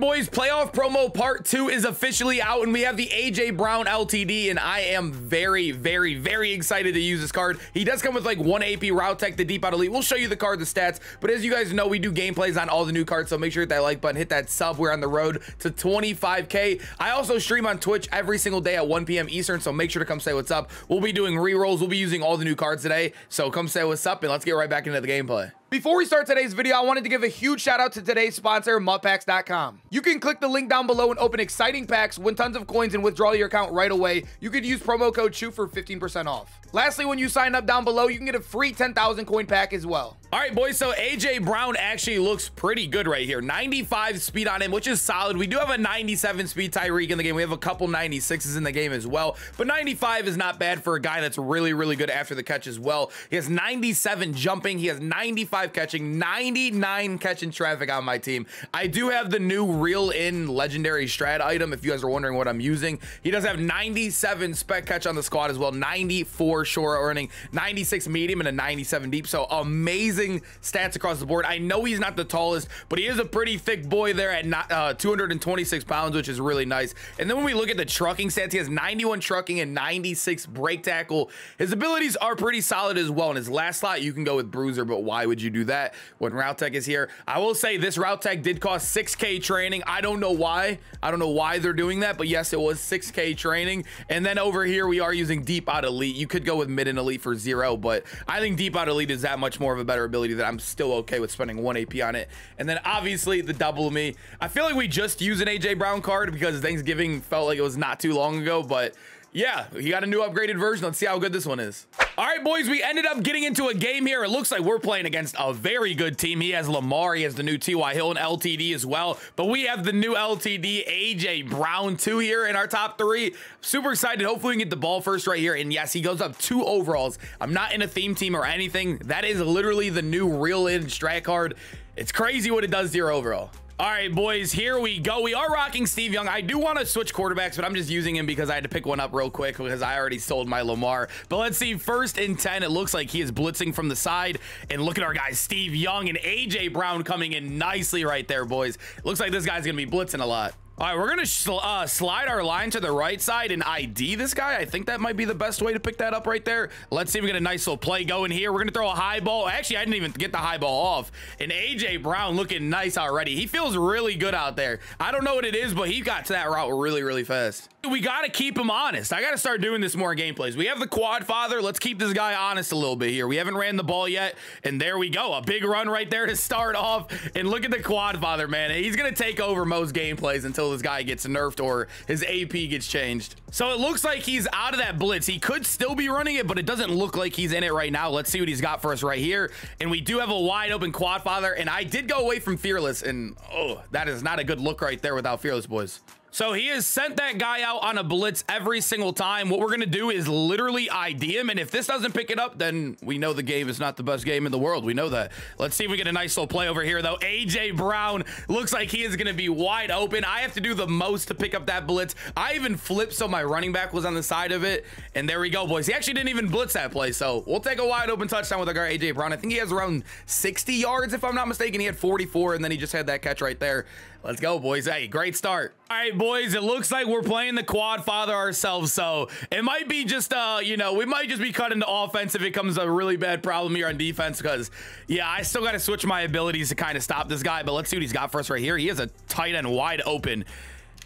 boys, playoff promo part two is officially out, and we have the AJ Brown LTD, and I am very, very, very excited to use this card. He does come with like one AP Route Tech, the Deep Out Elite. We'll show you the card, the stats, but as you guys know, we do gameplays on all the new cards, so make sure hit that like button, hit that sub. We're on the road to 25K. I also stream on Twitch every single day at 1 p.m. Eastern, so make sure to come say what's up. We'll be doing re-rolls. We'll be using all the new cards today, so come say what's up, and let's get right back into the gameplay. Before we start today's video, I wanted to give a huge shout out to today's sponsor, MutPacks.com. You can click the link down below and open exciting packs, win tons of coins, and withdraw your account right away. You could use promo code CHU for 15% off. Lastly, when you sign up down below, you can get a free 10,000 coin pack as well. All right, boys, so AJ Brown actually looks pretty good right here. 95 speed on him, which is solid. We do have a 97 speed Tyreek in the game. We have a couple 96s in the game as well, but 95 is not bad for a guy that's really, really good after the catch as well. He has 97 jumping. He has 95 catching, 99 catching traffic on my team. I do have the new reel in legendary strat item if you guys are wondering what I'm using. He does have 97 spec catch on the squad as well, 94 short earning, 96 medium, and a 97 deep. So amazing stats across the board. I know he's not the tallest, but he is a pretty thick boy there at not, uh, 226 pounds, which is really nice. And then when we look at the trucking stats, he has 91 trucking and 96 break tackle. His abilities are pretty solid as well. In his last slot, you can go with Bruiser, but why would you do that when Route Tech is here? I will say this Route Tech did cost 6K training. I don't know why. I don't know why they're doing that, but yes, it was 6K training. And then over here, we are using Deep Out Elite. You could go with Mid In Elite for zero, but I think Deep Out Elite is that much more of a better ability that I'm still okay with spending one AP on it. And then obviously the double me. I feel like we just used an AJ Brown card because Thanksgiving felt like it was not too long ago, but yeah, he got a new upgraded version. Let's see how good this one is. All right, boys, we ended up getting into a game here. It looks like we're playing against a very good team. He has Lamar. He has the new T.Y. Hill and LTD as well. But we have the new LTD, A.J. Brown, too, here in our top three. Super excited. Hopefully we can get the ball first right here. And yes, he goes up two overalls. I'm not in a theme team or anything. That is literally the new real in strat card. It's crazy what it does to your overall. All right, boys, here we go. We are rocking Steve Young. I do want to switch quarterbacks, but I'm just using him because I had to pick one up real quick because I already sold my Lamar. But let's see, first and 10, it looks like he is blitzing from the side. And look at our guys, Steve Young and A.J. Brown coming in nicely right there, boys. Looks like this guy's going to be blitzing a lot. All right, we're going to sl uh, slide our line to the right side and ID this guy. I think that might be the best way to pick that up right there. Let's see if we get a nice little play going here. We're going to throw a high ball. Actually, I didn't even get the high ball off. And A.J. Brown looking nice already. He feels really good out there. I don't know what it is, but he got to that route really, really fast. We got to keep him honest. I got to start doing this more in gameplays. We have the quad father. Let's keep this guy honest a little bit here. We haven't ran the ball yet. And there we go. A big run right there to start off. And look at the quad father, man. He's going to take over most gameplays until this guy gets nerfed nerfed or his AP gets changed. So it looks like he's out of that blitz. He could still be running it, but it doesn't look like he's in it right now. Let's see what he's got for us right here. And we do have a wide open quad father. And I did go away from Fearless. And oh, that is not a good look right there without Fearless, boys. So he has sent that guy out on a blitz every single time. What we're going to do is literally ID him. And if this doesn't pick it up, then we know the game is not the best game in the world. We know that. Let's see if we get a nice little play over here, though. A.J. Brown looks like he is going to be wide open. I have to do the most to pick up that blitz. I even flipped so my running back was on the side of it. And there we go, boys. He actually didn't even blitz that play. So we'll take a wide open touchdown with our guy, A.J. Brown. I think he has around 60 yards, if I'm not mistaken. He had 44, and then he just had that catch right there. Let's go, boys. Hey, great start. All right, boys, it looks like we're playing the quad father ourselves, so it might be just, uh, you know, we might just be cutting to offense if it comes a really bad problem here on defense, because, yeah, I still got to switch my abilities to kind of stop this guy, but let's see what he's got for us right here. He has a tight end wide open.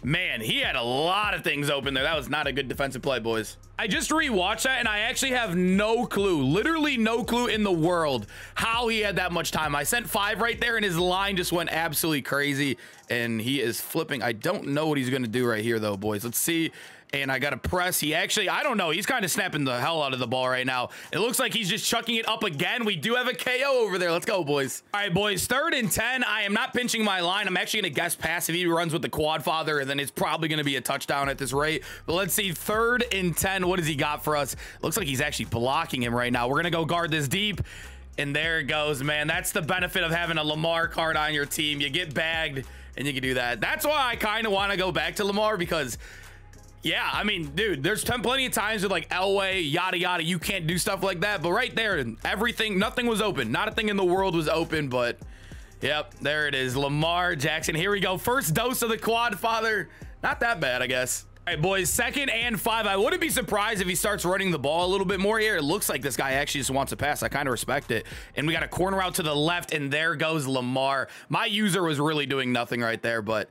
Man, he had a lot of things open there. That was not a good defensive play, boys. I just rewatched that, and I actually have no clue, literally no clue in the world how he had that much time. I sent five right there, and his line just went absolutely crazy, and he is flipping. I don't know what he's going to do right here, though, boys. Let's see and I got to press. He actually, I don't know. He's kind of snapping the hell out of the ball right now. It looks like he's just chucking it up again. We do have a KO over there. Let's go, boys. All right, boys. Third and 10. I am not pinching my line. I'm actually going to guess pass if he runs with the quad father, and then it's probably going to be a touchdown at this rate. But let's see. Third and 10. What has he got for us? Looks like he's actually blocking him right now. We're going to go guard this deep. And there it goes, man. That's the benefit of having a Lamar card on your team. You get bagged and you can do that. That's why I kind of want to go back to Lamar because yeah, I mean, dude, there's plenty of times with like Elway, yada yada, you can't do stuff like that. But right there, everything, nothing was open. Not a thing in the world was open, but Yep, there it is. Lamar Jackson. Here we go. First dose of the quad father. Not that bad, I guess. Right, boys, second and five. I wouldn't be surprised if he starts running the ball a little bit more here. It looks like this guy actually just wants to pass. I kind of respect it. And we got a corner out to the left, and there goes Lamar. My user was really doing nothing right there, but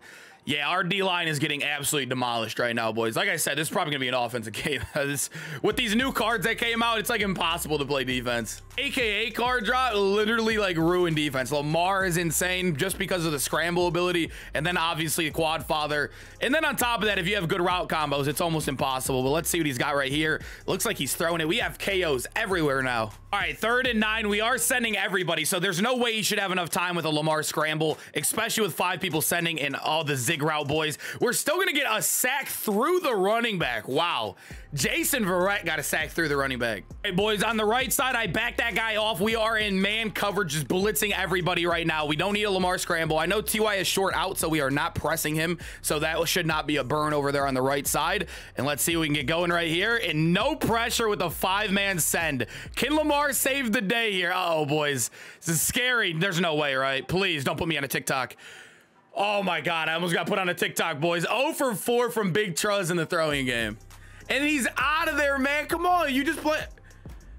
yeah, our D line is getting absolutely demolished right now, boys. Like I said, this is probably gonna be an offensive game. this, with these new cards that came out, it's like impossible to play defense. AKA card drop literally like ruined defense. Lamar is insane just because of the scramble ability, and then obviously quad father. And then on top of that, if you have good route combos, it's almost impossible. But let's see what he's got right here. Looks like he's throwing it. We have KOs everywhere now. All right, third and nine. We are sending everybody, so there's no way you should have enough time with a Lamar scramble, especially with five people sending and all the zig route boys. We're still going to get a sack through the running back. Wow. Jason Verrett got a sack through the running back. Hey, boys, on the right side, I backed that guy off. We are in man coverage, just blitzing everybody right now. We don't need a Lamar scramble. I know Ty is short out, so we are not pressing him, so that should not be a burn over there on the right side. And let's see if we can get going right here. And no pressure with a five-man send. Can Lamar save the day here? Uh oh boys. This is scary. There's no way, right? Please don't put me on a TikTok. Oh my God, I almost got put on a TikTok, boys. 0 for 4 from Big Truz in the throwing game. And he's out of there, man. Come on, you just play.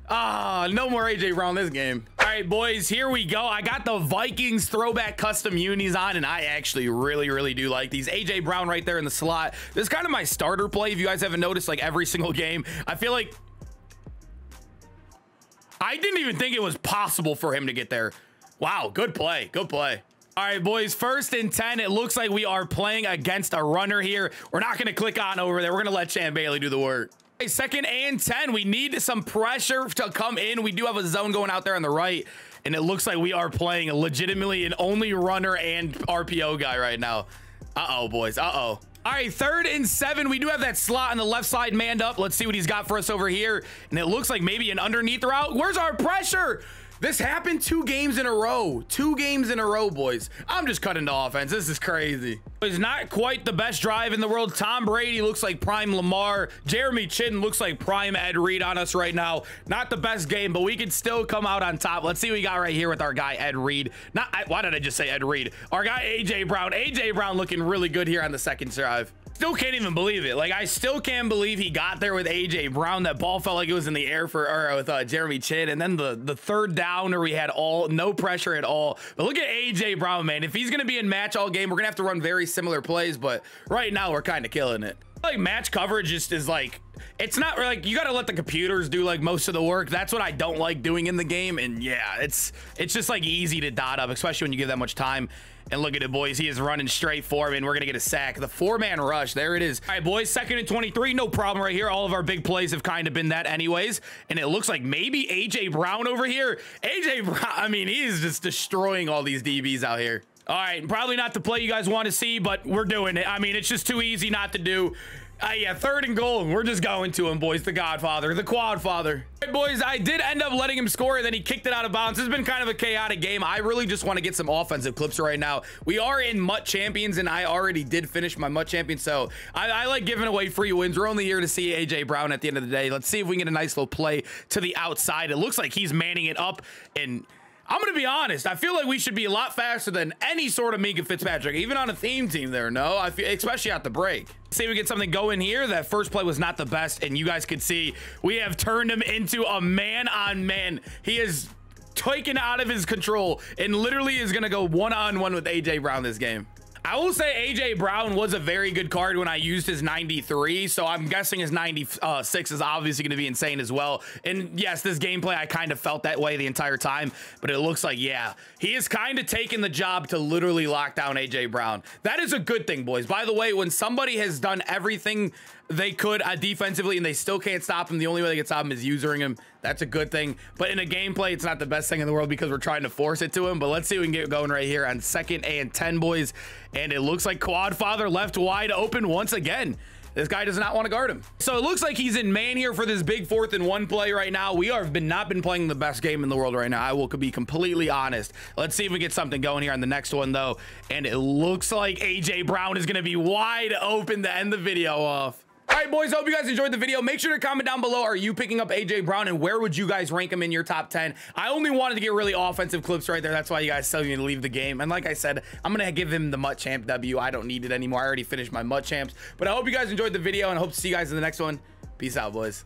Ah, no more AJ Brown this game. All right, boys, here we go. I got the Vikings throwback custom unis on, and I actually really, really do like these. AJ Brown right there in the slot. This is kind of my starter play. If you guys haven't noticed, like every single game, I feel like I didn't even think it was possible for him to get there. Wow, good play. Good play. All right, boys, first and 10. It looks like we are playing against a runner here. We're not going to click on over there. We're going to let Champ Bailey do the work. Second and 10. We need some pressure to come in. We do have a zone going out there on the right. And it looks like we are playing legitimately an only runner and RPO guy right now. Uh-oh, boys. Uh-oh. All right, third and seven. We do have that slot on the left side manned up. Let's see what he's got for us over here. And it looks like maybe an underneath route. Where's our pressure? This happened two games in a row. Two games in a row, boys. I'm just cutting the offense. This is crazy. It's not quite the best drive in the world. Tom Brady looks like prime Lamar. Jeremy Chinn looks like prime Ed Reed on us right now. Not the best game, but we can still come out on top. Let's see what we got right here with our guy, Ed Reed. Not, why did I just say Ed Reed? Our guy, AJ Brown. AJ Brown looking really good here on the second drive still can't even believe it. Like I still can't believe he got there with AJ Brown. That ball felt like it was in the air for or with uh, Jeremy Chinn, and then the the third downer we had all no pressure at all. But look at AJ Brown, man. If he's gonna be in match all game, we're gonna have to run very similar plays. But right now we're kind of killing it. Like match coverage just is like it's not like you got to let the computers do like most of the work. That's what I don't like doing in the game. And yeah, it's it's just like easy to dot up, especially when you give that much time. And look at it, boys. He is running straight for him, and we're going to get a sack. The four-man rush. There it is. All right, boys. Second and 23. No problem right here. All of our big plays have kind of been that anyways. And it looks like maybe A.J. Brown over here. A.J. Brown, I mean, he's just destroying all these DBs out here. All right, probably not the play you guys want to see, but we're doing it. I mean, it's just too easy not to do. Uh, yeah, third and goal. We're just going to him, boys. The Godfather, the Quad Father. Right, boys, I did end up letting him score, and then he kicked it out of bounds. It's been kind of a chaotic game. I really just want to get some offensive clips right now. We are in MUT Champions, and I already did finish my MUT Champion, so I, I like giving away free wins. We're only here to see A.J. Brown at the end of the day. Let's see if we can get a nice little play to the outside. It looks like he's manning it up, and I'm going to be honest. I feel like we should be a lot faster than any sort of Minkah Fitzpatrick, even on a theme team there, no? I feel, especially at the break. See if we get something going here. That first play was not the best, and you guys could see we have turned him into a man-on-man. -man. He is taken out of his control and literally is going to go one-on-one -on -one with A.J. Brown this game. I will say AJ Brown was a very good card when I used his 93, so I'm guessing his 96 is obviously going to be insane as well. And yes, this gameplay, I kind of felt that way the entire time, but it looks like, yeah, he is kind of taking the job to literally lock down AJ Brown. That is a good thing, boys. By the way, when somebody has done everything they could uh, defensively and they still can't stop him. The only way they can stop him is using him. That's a good thing. But in a gameplay, it's not the best thing in the world because we're trying to force it to him. But let's see if we can get going right here on second and 10, boys. And it looks like Quad Father left wide open once again. This guy does not want to guard him. So it looks like he's in man here for this big fourth and one play right now. We have been not been playing the best game in the world right now. I will be completely honest. Let's see if we get something going here on the next one though. And it looks like AJ Brown is going to be wide open to end the video off. All right, boys, hope you guys enjoyed the video. Make sure to comment down below, are you picking up A.J. Brown, and where would you guys rank him in your top 10? I only wanted to get really offensive clips right there. That's why you guys tell me to leave the game. And like I said, I'm going to give him the MUT Champ W. I don't need it anymore. I already finished my MUT Champs. But I hope you guys enjoyed the video, and I hope to see you guys in the next one. Peace out, boys.